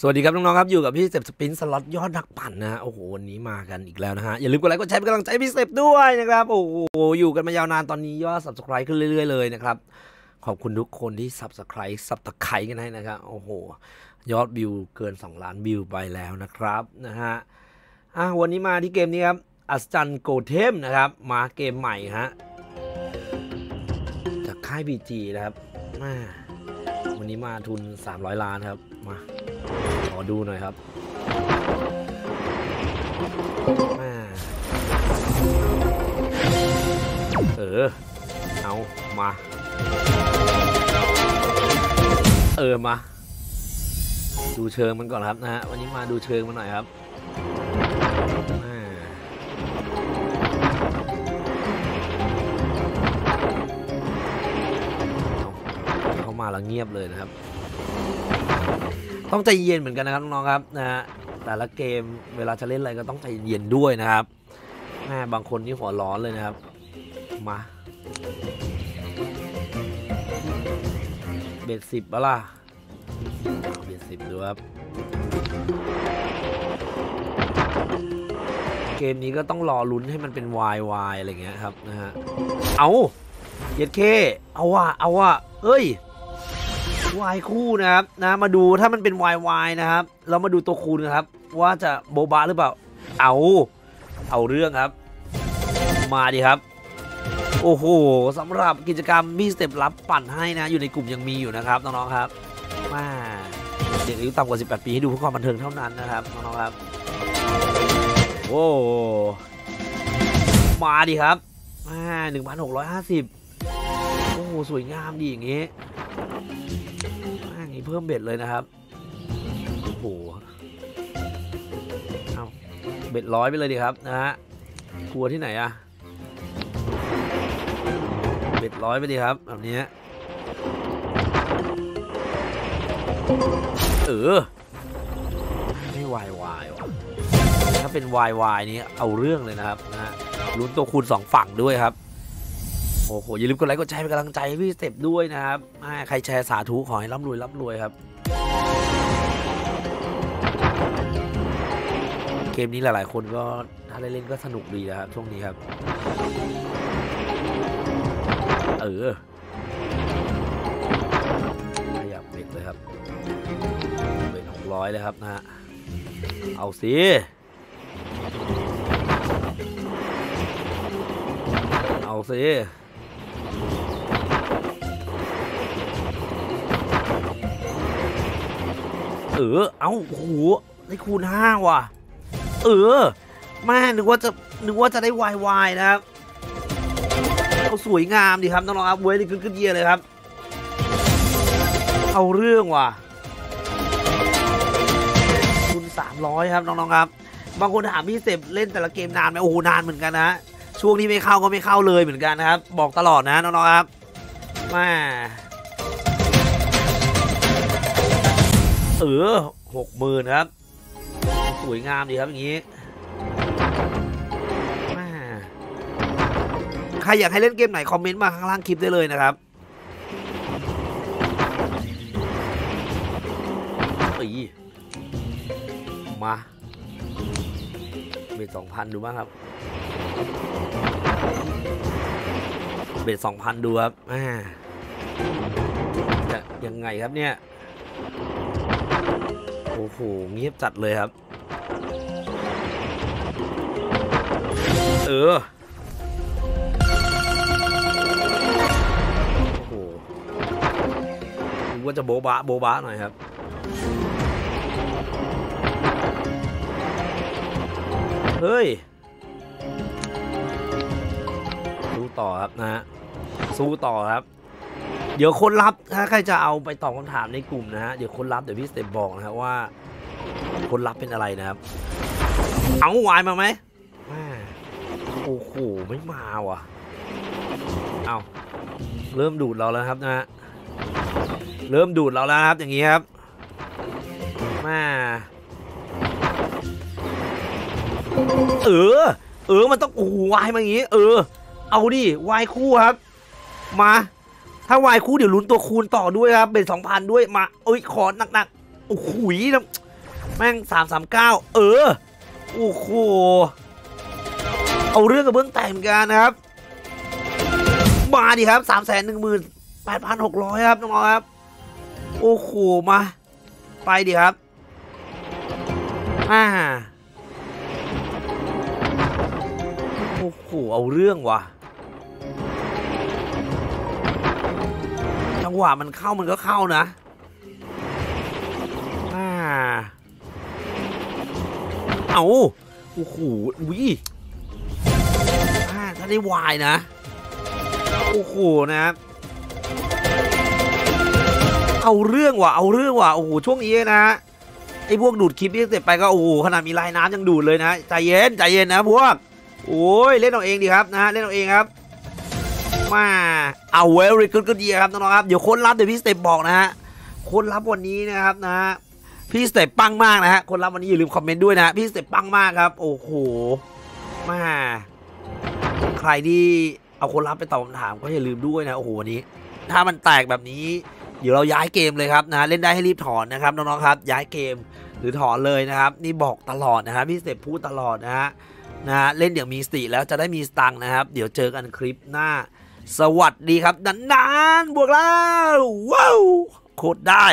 สวัสดีครับ น้อง ๆ ครับ อยู่กับพี่เซฟสปินสล็อตยอดนักปั่นนะฮะโอ้โหวันนี้มากันอีกแล้วนะฮะ อย่าลืมกดไลค์กดแชร์เป็นกำลังใจพี่เซฟด้วยนะครับ โอ้โห อยู่กันมายาวนานตอนนี้ยอด subscribe ขึ้นเรื่อย ๆ เลยนะครับ ขอบคุณทุกคนที่ subscribe สับตะไคร้กันให้นะครับ โอ้โห ยอดวิวเกิน 2 ล้านวิวไปแล้วนะครับนะฮะอะวันนี้มาที่เกมนี้ครับอัศจรรย์โกเทมนะครับมาเกมใหม่ฮะจากค่าย PG นะครับมา วันนี้มาทุน 300 ล้านครับ มา ขอดูหน่อยครับอ่าเออ เอา มา เออ มา ดูเชิงมันก่อนครับนะฮะ วันนี้มาดูเชิงมันหน่อยครับมา แล้วเงียบเลยนะครับ ต้องใจเย็นเหมือนกันนะครับน้องๆครับนะฮะแต่ละเกมเวลาจะเล่นอะไรก็ต้องใจเย็นด้วยนะครับแม่บางคนนี่หัวร้อนเลยนะครับ มาเบ็ดสิบปะล่ะเบ็ดสิบดูครับ เกมนี้ก็ต้องรอลุ้นให้มันเป็นวายวายอะไรเงี้ยครับนะฮะ เอาเย็ดเค เอาว่ะ เอาว่ะเอ้ย วายคู่นะครับนะมาดูถ้ามันเป็นวายวายนะครับ เรามาดูตัวคูณครับ ว่าจะโบบะหรือเปล่า เอาเอาเรื่องครับ มาดิครับ โอ้โหสำหรับกิจกรรมมีสเต็ปรับปั่นให้นะ อยู่ในกลุ่มยังมีอยู่นะครับน้องๆครับมาเด็กอายุต่ำกว่า 18 ปีให้ดูเพื่อความบันเทิงเท่านั้นนะครับน้องๆครับโอ้มาดิครับมา1,650โอ้โหสวยงามดีอย่างงี้ อันนี้เพิ่ม bet เลยนะครับ โอ้โหเอา bet ร้อยไปเลยดีครับนะฮะกลัวที่ไหนอะ bet ร้อยไปดีครับ แบบนี้ เออ ไม่วายวายว่ะถ้าเป็นวายวายนี้เอาเรื่องเลยนะครับนะฮะลุ้นตัวคูณสองฝั่งด้วยครับ โอ้โห อย่าลืมกดไลค์กดแชร์เป็นกำลังใจพี่สเต็ปด้วยนะครับใครแชร์สาธุขอให้ร่ำรวยร่ำรวยครับ เกมนี้หลาย ๆ คนก็ถ้าได้เล่นก็สนุกดีนะครับ ช่วงนี้ครับ เออขยับเบ็ดเลยครับเบ็ดหกร้อยเลยครับนะฮะเอาสิเอาสิ เออ เอาโหได้คูณห้าว่ะ เออแม่นึกว่าจะนึกว่าจะได้วายวายนะครับเอาสวยงามดีครับน้องๆครับเว้ยนี่ขึ้นขึ้นเยียเลยครับ เอาเรื่องว่ะคูณสามร้อยครับน้องๆครับ บางคนถามพี่เสพเล่นแต่ละเกมนานไหมโอ้โหนานเหมือนกันนะช่วงที่ไม่เข้าก็ไม่เข้าเลยเหมือนกันนะครับ บอกตลอดนะน้องๆครับแม่ เออหกหมื่นครับ สวยงามดีครับอย่างนี้ใครอยากให้เล่นเกมไหน คอมเมนต์มาข้างล่างคลิปได้เลยนะครับอีมาเบ็ดสองพันดูบ้างครับ เบ็ดสองพันดูครับอ่าจะยังไงครับเนี่ย โอ้โหเงียบจัดเลยครับ เออโอ้โหว่าจะโบบะโบบะหน่อยครับเฮ้ย สู้ต่อครับนะฮะสู้ต่อครับ เดี๋ยวคนรับถ้าใครจะเอาไปตอบคำถามในกลุ่มนะฮะเดี๋ยวคนรับเดี๋ยวพี่สเต็ปบอกนะครับว่า คนรับเป็นอะไรนะครับ เอาวายมาไหมม่โอ้โหไม่มาว่ะ เอาเริ่มดูดเราแล้วครับนะฮะเริ่มดูดเราแล้วครับอย่างนี้ครับม่เออ เออมันต้องโอ้วายมาอย่างนี้ เออ เอาดิวายคู่ครับ มา ถ้าวายคู่เดี๋ยวลุ้นตัวคูณต่อด้วยครับ เป็นสองพันด้วยมาเอ้ยขอหนักๆโอ้โหน้ำแม่งสามสามเก้าเออโอ้โหเอาเรื่องกับเบื้องแต่งกันนะครับ มาดิครับสามแสนหนึ่งหมื่นแปดพันหกร้อยครับน้องครับ โอ้โหมา ไปดิครับอ่าโอ้โหเอาเรื่องว่ะ หวะมันเข้ามันก็เข้านะอ่าเอาโอ้โหวิอาถ้าได้วายนะ โอ้โหนะเอาเรื่องว่ะเอาเรื่องว่ะโอ้โหช่วงนี้นะไอ้พวกดูดคลิปที่เสร็จไปก็โอ้โหขนาดมีลายน้ำยังดูดเลยนะใจเย็นใจเย็นนะพวกโอ้ยเล่นเอาเองดีครับนะเล่นเอาเองครับ มาเอาเวลริกก็ดีครับน้องๆครับเดี๋ยวคนรับเดี๋ยวพี่สเต็ปบอกนะฮะคนรับวันนี้นะครับนะฮะพี่สเต็ปปังมากนะฮะคนรับวันนี้อย่าลืมคอมเมนต์ด้วยนะพี่สเต็ปปังมากครับ โอ้โหมาใครที่เอาคนรับไปตอบคำถามก็อย่าลืมด้วยนะโอ้โหวันนี้ ถ้ามันแตกแบบนี้ เดี๋ยวเราย้ายเกมเลยครับนะเล่นได้ให้รีบถอนนะครับน้องๆครับ ย้ายเกมหรือถอนเลยนะครับ นี่บอกตลอดนะครับพี่สเต็ปพูดตลอดนะฮะนะฮะเล่นอย่างมีสติแล้วจะได้มีสตังค์นะครับ เดี๋ยวเจอกันคลิปหน้า สวัสดีครับนานๆบวกแล้วว้าวโคตรได้